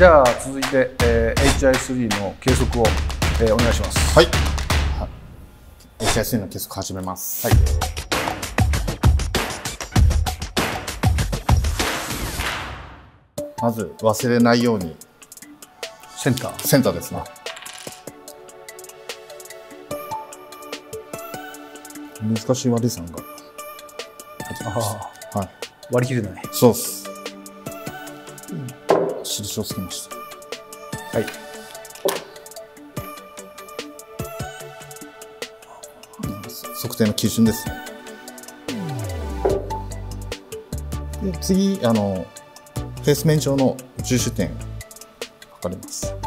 じゃあ続いて、えー、HI3 の計測を、えー、お願いします。はい、はい、HI3 の計測始めます。はい。まず忘れないように。センター。センターですね難しい割り算がああはい。割り切れない。そうっす、うん、印をつけました。はい。測定の基準ですね。で次あのフェース面上の重視点測ります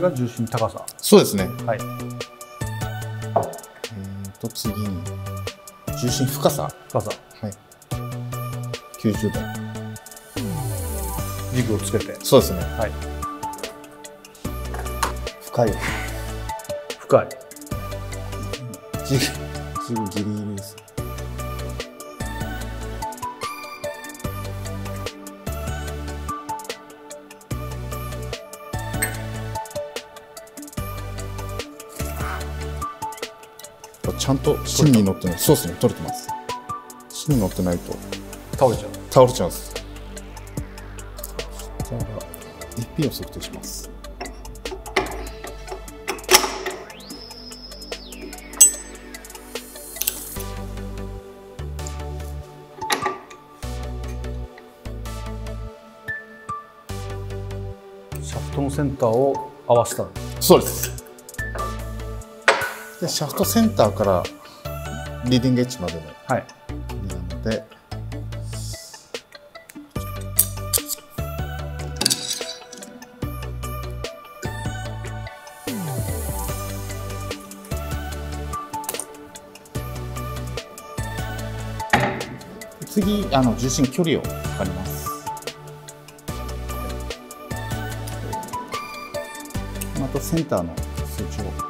れが重心高さ。そうですね。はい。えー、と次に重心深さ。深さ。はい。90度。軸をつけて。そうですね。はい。深い。深い。軸軸ギリギリですちゃんと芯に乗ってない。そうですね。取れてます。芯に乗ってないと。倒れちゃう。倒れちゃうんです。じゃあ FP を測定します。シャフトのセンターを合わせた。そうですでシャフトセンターからリーディングエッジまでのはい。なので次あの重心距離を測ります。またセンターの数値を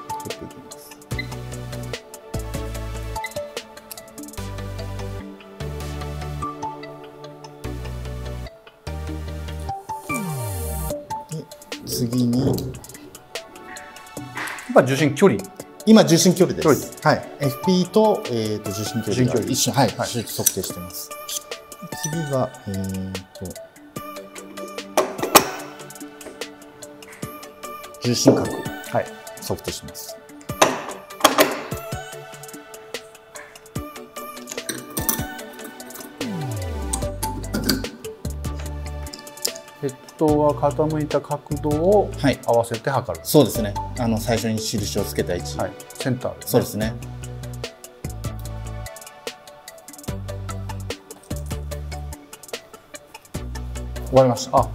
次に。やっぱ重心距離。今重心距離です。距はい。FP と,、えー、と重心距離重心距離。が一緒。はい、はい。測定してます。次がえー、と。重心角。はい。測定しますヘッドが傾いた角度をはい。合わせて測る、そうですね。あの最初に印をつけた位置、はい、センターです、ね、そうですね。終わりました。あ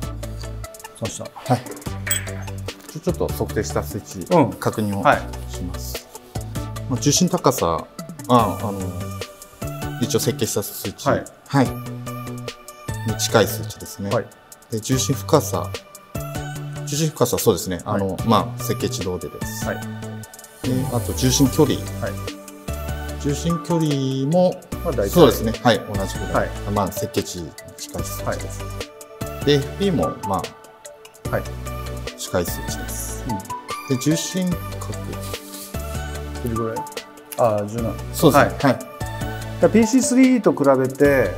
そうした。はい。ちょっと測定した数値、うん。確認をはいします、まあ、重心高さああの一応設計した数値はい。はい。に近い数値ですね、はいで重心深さ。重心深さそうですね。あの、まあ設計値通りです、はい。であと重心距離。はい。重心距離もまあ大体。そうですね。はい同じぐらい、はい。まあ設計値に近い数値です、で FP もまあはい、近い数値です。うん、で重心角。どれぐらい？ああ17そうですね。はい。はい、だ PC3 と比べて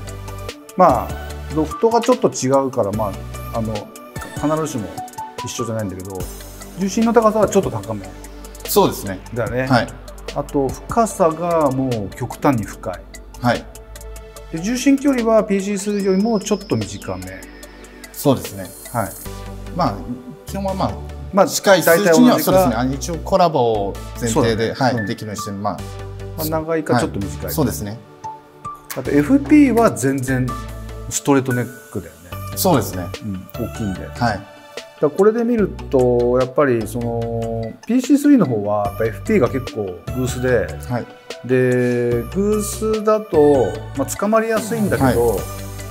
まあロフトがちょっと違うからまああの必ずしも一緒じゃないんだけど重心の高さはちょっと高め。そうですね。だよね、はい。あと深さがもう極端に深い。はい。で重心距離は PC3 よりもちょっと短め。そうですね。はい。まあ基本はまあまあ近い数値にはそうですね。一応コラボを前提で、はい、そうん。できるようにしてまあまあ、長いかちょっと短い、そうですね。あと FP は全然ストレートネックだよね、そうですね。うん、大きいんで。はい。らこれで見るとやっぱりその PC3 の方はやっぱ FP が結構ルースではい。でグースだと、まあ、捕まりやすいんだけど、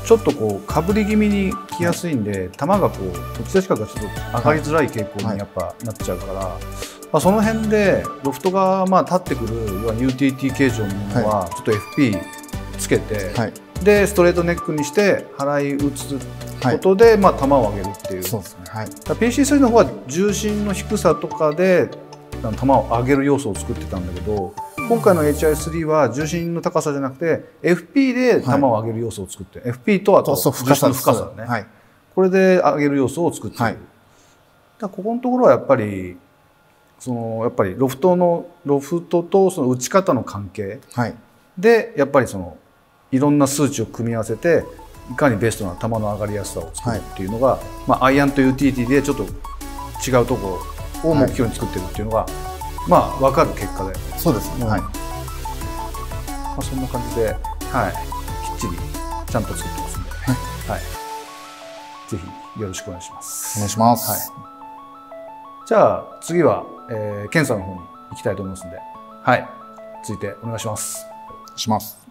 ちょっとこうかぶり気味に来やすいんで球がこう落ち出し角がちょっと上がりづらい傾向にやっぱなっちゃうから、まあ、その辺でロフトがまあ立ってくる要は UTT 形状のものはちょっと FP つけて、はい。でストレートネックにして払い打つことで、まあ、球を上げるっていう。そうですね。はい。だから PC3 の方は重心の低さとかで球を上げる要素を作ってたんだけど今回の HI3 は重心の高さじゃなくて FP で球を上げる要素を作って、FP とあと重心の深さね、はい。これで上げる要素を作ってる、はい。だここのところはやっぱりそのやっぱりロフトのロフトとその打ち方の関係はい。でやっぱりそのいろんな数値を組み合わせていかにベストな球の上がりやすさを作るっていうのが、まあ、アイアンと UTT でちょっと違うところを目標に作ってるっていうのが、まあ分かる結果で、そうですね。はい。まあ、そんな感じで、はい、きっちりちゃんと作ってますんで、はい。ぜひよろしくお願いします。お願いします。はい、じゃあ次は、えー、ケンさんの方に行きたいと思いますんで、はい、続いてお願いします。します